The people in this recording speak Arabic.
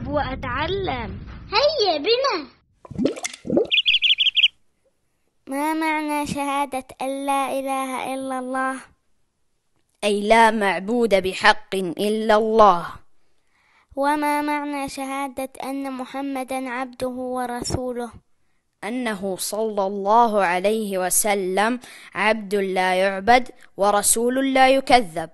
وأتعلم هيا بنا ما معنى شهادة أن لا إله إلا الله؟ أي لا معبود بحق إلا الله وما معنى شهادة أن محمدا عبده ورسوله؟ أنه صلى الله عليه وسلم عبد لا يعبد ورسول لا يكذب